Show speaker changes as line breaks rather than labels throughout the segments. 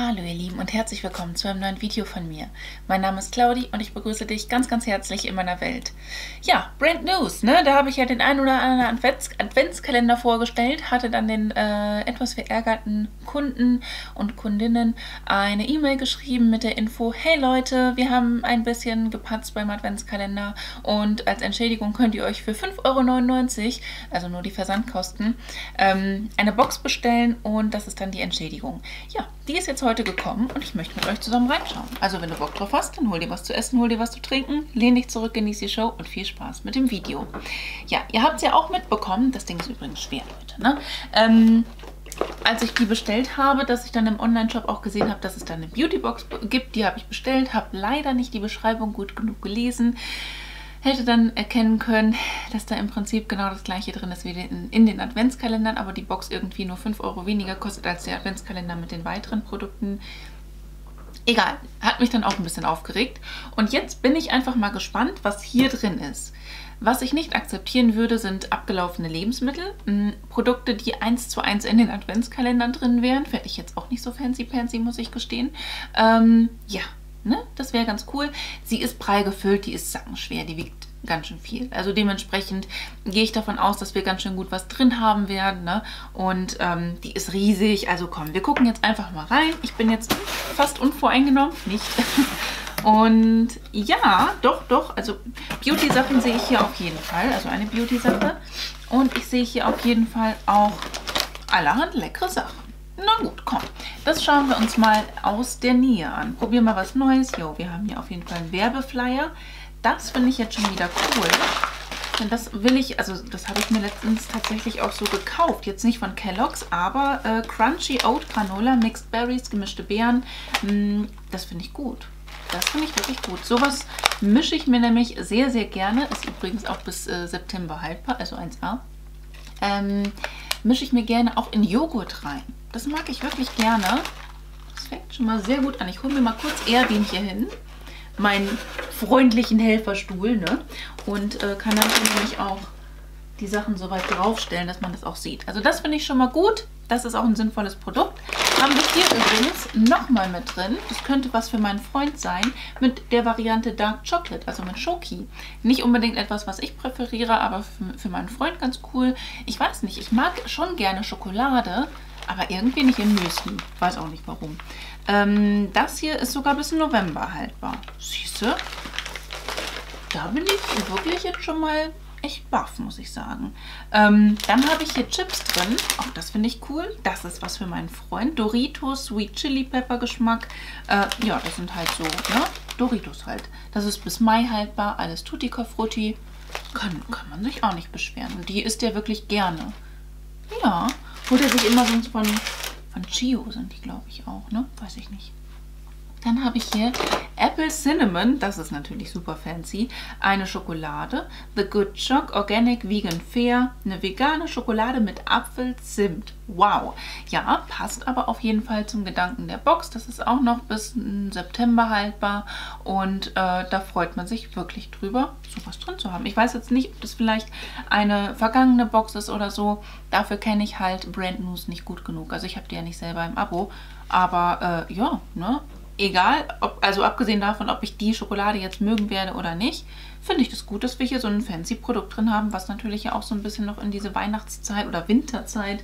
Hallo ihr Lieben und herzlich willkommen zu einem neuen Video von mir. Mein Name ist Claudi und ich begrüße dich ganz, ganz herzlich in meiner Welt. Ja, Brand News, ne? Da habe ich ja den ein oder anderen Advents Adventskalender vorgestellt, hatte dann den äh, etwas verärgerten Kunden und Kundinnen eine E-Mail geschrieben mit der Info, hey Leute, wir haben ein bisschen gepatzt beim Adventskalender und als Entschädigung könnt ihr euch für 5,99 Euro, also nur die Versandkosten, ähm, eine Box bestellen und das ist dann die Entschädigung. Ja, die ist jetzt heute gekommen und ich möchte mit euch zusammen reinschauen. Also wenn du Bock drauf hast, dann hol dir was zu essen, hol dir was zu trinken, lehn dich zurück, genieß die Show und viel Spaß mit dem Video. Ja, ihr habt es ja auch mitbekommen, das Ding ist übrigens schwer, Leute, ne? Ähm, als ich die bestellt habe, dass ich dann im Online-Shop auch gesehen habe, dass es da eine Beautybox gibt. Die habe ich bestellt, habe leider nicht die Beschreibung gut genug gelesen hätte dann erkennen können, dass da im Prinzip genau das gleiche drin ist wie in, in den Adventskalendern, aber die Box irgendwie nur 5 Euro weniger kostet als der Adventskalender mit den weiteren Produkten. Egal, hat mich dann auch ein bisschen aufgeregt. Und jetzt bin ich einfach mal gespannt, was hier drin ist. Was ich nicht akzeptieren würde, sind abgelaufene Lebensmittel. Hm, Produkte, die eins zu eins in den Adventskalendern drin wären. Fände ich jetzt auch nicht so fancy-pansy, muss ich gestehen. Ähm, ja, Ne? Das wäre ganz cool. Sie ist prall gefüllt, die ist sackenschwer, die wiegt ganz schön viel. Also dementsprechend gehe ich davon aus, dass wir ganz schön gut was drin haben werden. Ne? Und ähm, die ist riesig. Also komm, wir gucken jetzt einfach mal rein. Ich bin jetzt fast unvoreingenommen. Nicht. Und ja, doch, doch. Also Beauty-Sachen sehe ich hier auf jeden Fall. Also eine Beauty-Sache. Und ich sehe hier auf jeden Fall auch allerhand leckere Sachen. Na gut, komm. Das schauen wir uns mal aus der Nähe an. Probieren wir was Neues. Jo, wir haben hier auf jeden Fall einen Werbeflyer. Das finde ich jetzt schon wieder cool. Denn das will ich, also das habe ich mir letztens tatsächlich auch so gekauft. Jetzt nicht von Kellogg's, aber äh, Crunchy Oat Granola, Mixed Berries, gemischte Beeren. Mm, das finde ich gut. Das finde ich wirklich gut. Sowas mische ich mir nämlich sehr, sehr gerne. Ist übrigens auch bis äh, September haltbar, also 1A. Ähm, mische ich mir gerne auch in Joghurt rein. Das mag ich wirklich gerne. Das fängt schon mal sehr gut an. Ich hole mir mal kurz Erwin hier hin. Meinen freundlichen Helferstuhl. Ne? Und äh, kann dann nämlich auch die Sachen so weit draufstellen, dass man das auch sieht. Also das finde ich schon mal gut. Das ist auch ein sinnvolles Produkt. Haben wir hier übrigens nochmal mit drin. Das könnte was für meinen Freund sein. Mit der Variante Dark Chocolate, also mit Schoki. Nicht unbedingt etwas, was ich präferiere, aber für, für meinen Freund ganz cool. Ich weiß nicht, ich mag schon gerne Schokolade. Aber irgendwie nicht in Müsli. Weiß auch nicht warum. Ähm, das hier ist sogar bis November haltbar. Siehst du? Da bin ich wirklich jetzt schon mal echt baff, muss ich sagen. Ähm, dann habe ich hier Chips drin. Auch das finde ich cool. Das ist was für meinen Freund. Doritos Sweet Chili Pepper Geschmack. Äh, ja, das sind halt so, ne? Doritos halt. Das ist bis Mai haltbar. Alles Tutti Frutti. Kann, kann man sich auch nicht beschweren. Und die isst er wirklich gerne. Ja, holt er sich immer sonst von, von Chio sind die, glaube ich, auch, ne? Weiß ich nicht. Dann habe ich hier Apple Cinnamon, das ist natürlich super fancy, eine Schokolade, The Good Choc Organic Vegan Fair, eine vegane Schokolade mit Apfelzimt. Wow! Ja, passt aber auf jeden Fall zum Gedanken der Box. Das ist auch noch bis September haltbar und äh, da freut man sich wirklich drüber, sowas drin zu haben. Ich weiß jetzt nicht, ob das vielleicht eine vergangene Box ist oder so. Dafür kenne ich halt Brand News nicht gut genug. Also ich habe die ja nicht selber im Abo. Aber äh, ja, ne? Egal, ob, also abgesehen davon, ob ich die Schokolade jetzt mögen werde oder nicht, finde ich das gut, dass wir hier so ein fancy Produkt drin haben, was natürlich ja auch so ein bisschen noch in diese Weihnachtszeit oder Winterzeit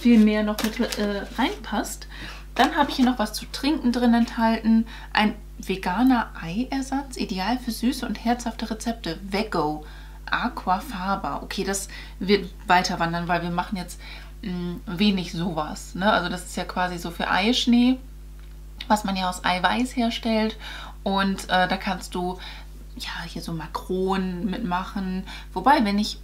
viel mehr noch mit äh, reinpasst. Dann habe ich hier noch was zu trinken drin enthalten. Ein veganer Eiersatz, ideal für süße und herzhafte Rezepte. Vego Aquafaba. Okay, das wird weiter wandern, weil wir machen jetzt mh, mm, wenig sowas. Ne? Also das ist ja quasi so für Eischnee was man ja aus Eiweiß herstellt. Und äh, da kannst du ja hier so Makronen mitmachen. Wobei, wenn ich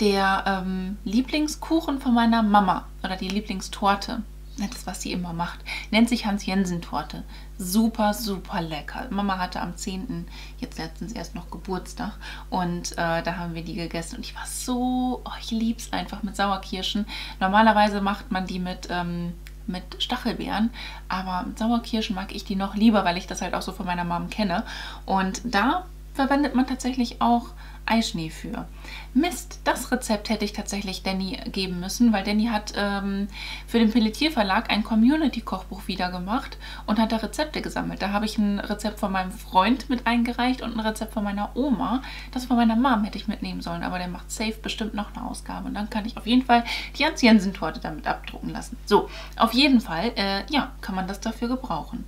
der ähm, Lieblingskuchen von meiner Mama oder die Lieblingstorte, das was sie immer macht, nennt sich Hans-Jensen-Torte. Super, super lecker. Mama hatte am 10. jetzt letztens erst noch Geburtstag und äh, da haben wir die gegessen und ich war so, oh, ich es einfach mit Sauerkirschen. Normalerweise macht man die mit ähm, mit Stachelbeeren, aber mit Sauerkirschen mag ich die noch lieber, weil ich das halt auch so von meiner Mom kenne. Und da verwendet man tatsächlich auch Eischnee für. Mist, das Rezept hätte ich tatsächlich Danny geben müssen, weil Danny hat ähm, für den Pelletier Verlag ein Community-Kochbuch wieder gemacht und hat da Rezepte gesammelt. Da habe ich ein Rezept von meinem Freund mit eingereicht und ein Rezept von meiner Oma. Das von meiner Mom hätte ich mitnehmen sollen, aber der macht safe bestimmt noch eine Ausgabe. Und dann kann ich auf jeden Fall die Hans-Jensen-Torte damit abdrucken lassen. So, auf jeden Fall, äh, ja, kann man das dafür gebrauchen.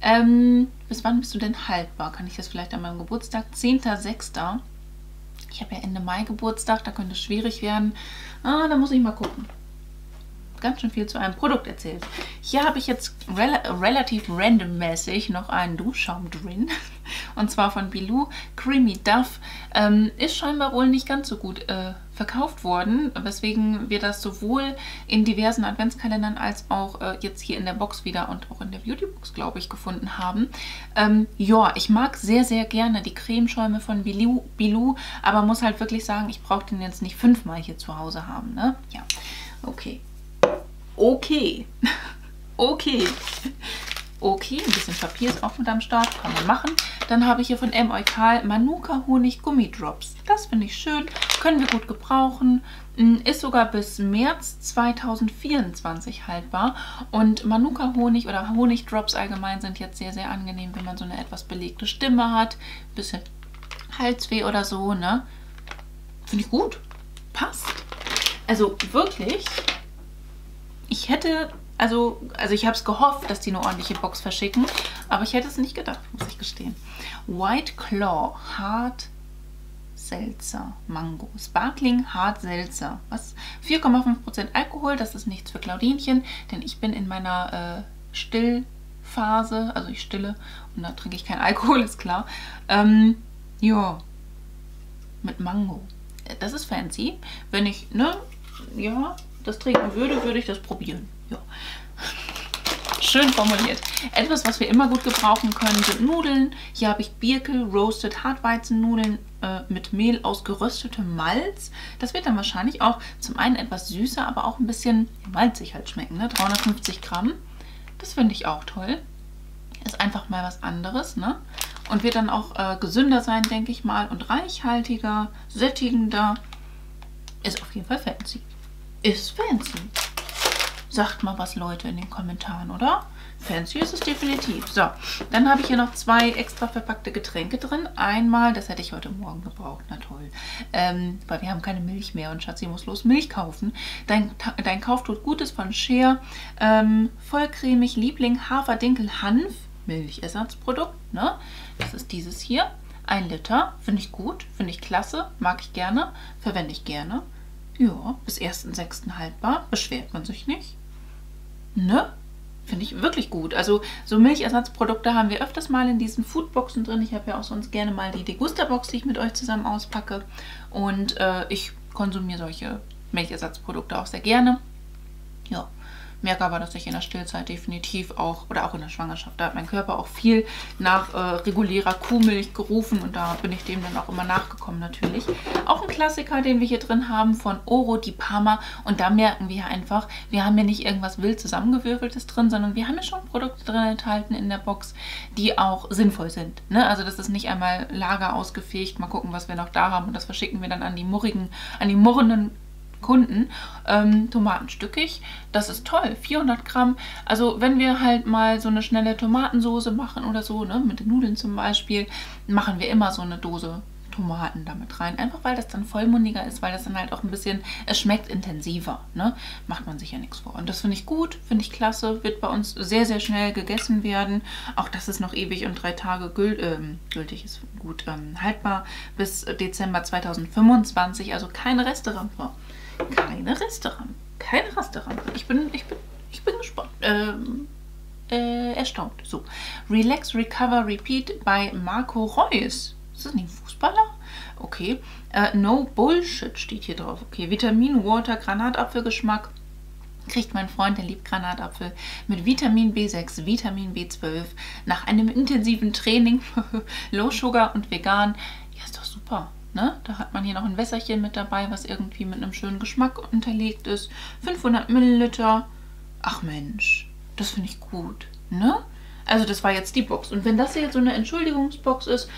Ähm, bis wann bist du denn haltbar? Kann ich das vielleicht an meinem Geburtstag? 10.06. Ich habe ja Ende Mai Geburtstag, da könnte es schwierig werden. Ah, da muss ich mal gucken. Ganz schön viel zu einem Produkt erzählt. Hier habe ich jetzt rel relativ randommäßig noch einen Duschschaum drin. Und zwar von Bilou Creamy Duff. Ähm, ist scheinbar wohl nicht ganz so gut äh, verkauft worden, weswegen wir das sowohl in diversen Adventskalendern als auch äh, jetzt hier in der Box wieder und auch in der Beautybox, glaube ich, gefunden haben. Ähm, ja, ich mag sehr, sehr gerne die Cremeschäume von Bilou, Bilou, aber muss halt wirklich sagen, ich brauche den jetzt nicht fünfmal hier zu Hause haben. Ne? Ja, okay. Okay. okay. Okay, ein bisschen Papier ist auch mit am Start, kann man machen. Dann habe ich hier von M. Eukal Manuka Honig Gummidrops. Das finde ich schön, können wir gut gebrauchen. Mm, ist sogar bis März 2024 haltbar. Und Manuka Honig oder Honigdrops allgemein sind jetzt sehr, sehr angenehm, wenn man so eine etwas belegte Stimme hat. Bisschen Halsweh oder so, ne? Finde ich gut. Passt. Also wirklich, ich hätte also, also ich habe es gehofft, dass die eine ordentliche Box verschicken, aber ich hätte es nicht gedacht, muss ich gestehen. White Claw, Hart Seltzer, Mango, Sparkling Hart Seltzer. Was? 4,5% Alkohol, das ist nichts für Claudinchen, denn ich bin in meiner äh, Stillphase, also ich stille und da trinke ich kein Alkohol, ist klar. Ähm, ja, mit Mango. Das ist fancy. Wenn ich, ne, ja, das trinken würde, würde ich das probieren. Ja. Schön formuliert. Etwas, was wir immer gut gebrauchen können, sind Nudeln. Hier habe ich Birkel Roasted Hartweizennudeln äh, mit Mehl aus geröstetem Malz. Das wird dann wahrscheinlich auch zum einen etwas süßer, aber auch ein bisschen malzig halt schmecken. Ne? 350 Gramm. Das finde ich auch toll. Ist einfach mal was anderes. Ne? Und wird dann auch äh, gesünder sein, denke ich mal. Und reichhaltiger, sättigender. Ist auf jeden Fall fancy. Ist fancy. Sagt mal was, Leute, in den Kommentaren, oder? Fancy ist es definitiv. So, dann habe ich hier noch zwei extra verpackte Getränke drin. Einmal, das hätte ich heute Morgen gebraucht, na toll. Ähm, weil wir haben keine Milch mehr und Schatzi muss los Milch kaufen. Dein, dein Kauf tut Gutes von Share. Ähm, vollcremig, Liebling, Hafer, Dinkel, Hanf. Milchersatzprodukt, ne? Das ist dieses hier. Ein Liter, finde ich gut, finde ich klasse, mag ich gerne, verwende ich gerne. Ja, bis 1.6. haltbar, beschwert man sich nicht. Ne? Finde ich wirklich gut. Also so Milchersatzprodukte haben wir öfters mal in diesen Foodboxen drin. Ich habe ja auch sonst gerne mal die Degusta-Box, die ich mit euch zusammen auspacke. Und äh, ich konsumiere solche Milchersatzprodukte auch sehr gerne. Ja, merke aber, dass ich in der Stillzeit definitiv auch, oder auch in der Schwangerschaft, da hat mein Körper auch viel nach äh, regulärer Kuhmilch gerufen und da bin ich dem dann auch immer nachgekommen natürlich. Auch ein Klassiker, den wir hier drin haben von Oro di Parma und da merken wir einfach, wir haben hier nicht irgendwas wild zusammengewürfeltes drin, sondern wir haben hier schon Produkte drin enthalten in der Box, die auch sinnvoll sind. Ne? Also das ist nicht einmal Lager ausgefegt, mal gucken, was wir noch da haben und das verschicken wir dann an die murrigen, an die murrenden Kunden. Ähm, Tomaten stückig, das ist toll, 400 Gramm. Also wenn wir halt mal so eine schnelle Tomatensoße machen oder so, ne, mit den Nudeln zum Beispiel, machen wir immer so eine Dose Tomaten damit rein. Einfach weil das dann vollmundiger ist, weil das dann halt auch ein bisschen, es schmeckt intensiver. Ne? Macht man sich ja nichts vor. Und das finde ich gut, finde ich klasse, wird bei uns sehr, sehr schnell gegessen werden. Auch das ist noch ewig und drei Tage gült, ähm, gültig, ist gut ähm, haltbar bis Dezember 2025. Also keine Restaurant keine Restaurant. Keine Restaurant. Ich bin, ich bin, ich bin gespannt. Ähm, äh, erstaunt. So. Relax, Recover, Repeat bei Marco Reus. Ist das nicht ein Fußballer? Okay. Äh, no Bullshit steht hier drauf. Okay. Vitamin, Water, Granatapfelgeschmack. Kriegt mein Freund, der liebt Granatapfel, mit Vitamin B6, Vitamin B12 nach einem intensiven Training, Low Sugar und vegan. Ja, ist doch super. Ne? Da hat man hier noch ein Wässerchen mit dabei, was irgendwie mit einem schönen Geschmack unterlegt ist. 500 Milliliter. Ach Mensch, das finde ich gut. Ne? Also das war jetzt die Box. Und wenn das hier jetzt so eine Entschuldigungsbox ist,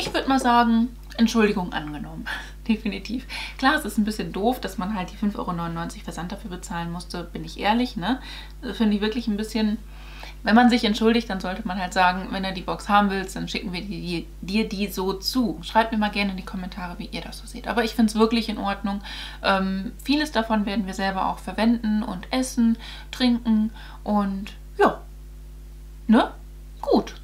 ich würde mal sagen, Entschuldigung angenommen. Definitiv. Klar, es ist ein bisschen doof, dass man halt die 5,99 Euro Versand dafür bezahlen musste, bin ich ehrlich. Ne? Finde ich wirklich ein bisschen wenn man sich entschuldigt, dann sollte man halt sagen, wenn du die Box haben willst, dann schicken wir die, dir die so zu. Schreibt mir mal gerne in die Kommentare, wie ihr das so seht. Aber ich finde es wirklich in Ordnung. Ähm, vieles davon werden wir selber auch verwenden und essen, trinken und ja, ne? Gut.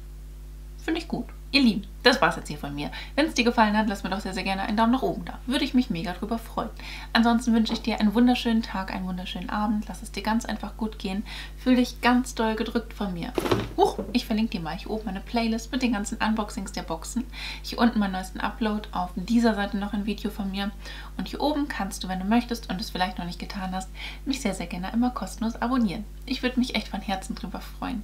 Finde ich gut. Ihr Lieben, das war's jetzt hier von mir. Wenn es dir gefallen hat, lass mir doch sehr, sehr gerne einen Daumen nach oben da. Würde ich mich mega drüber freuen. Ansonsten wünsche ich dir einen wunderschönen Tag, einen wunderschönen Abend. Lass es dir ganz einfach gut gehen. Fühl dich ganz doll gedrückt von mir. Huch, ich verlinke dir mal hier oben meine Playlist mit den ganzen Unboxings der Boxen. Hier unten meinen neuesten Upload. Auf dieser Seite noch ein Video von mir. Und hier oben kannst du, wenn du möchtest und es vielleicht noch nicht getan hast, mich sehr, sehr gerne immer kostenlos abonnieren. Ich würde mich echt von Herzen drüber freuen.